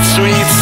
sweet, sweet.